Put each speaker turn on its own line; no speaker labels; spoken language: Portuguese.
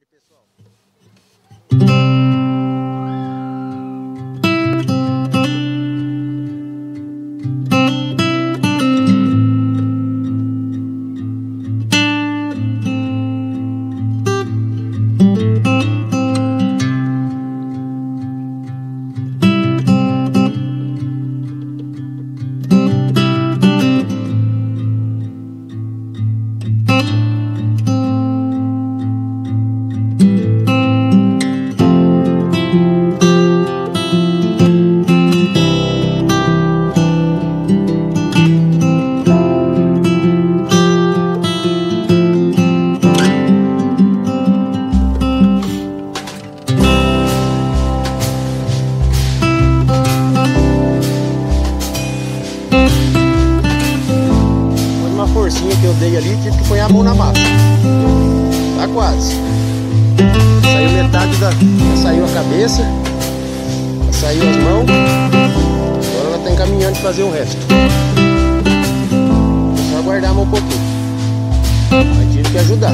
tarde, pessoal. Forcinha que eu dei ali, tive que pôr a mão na massa. Tá quase. Saiu metade da. Saiu a cabeça. Saiu as mãos. Agora ela tá encaminhando de fazer o resto. É só aguardar mais um pouquinho. Mas tive que ajudar.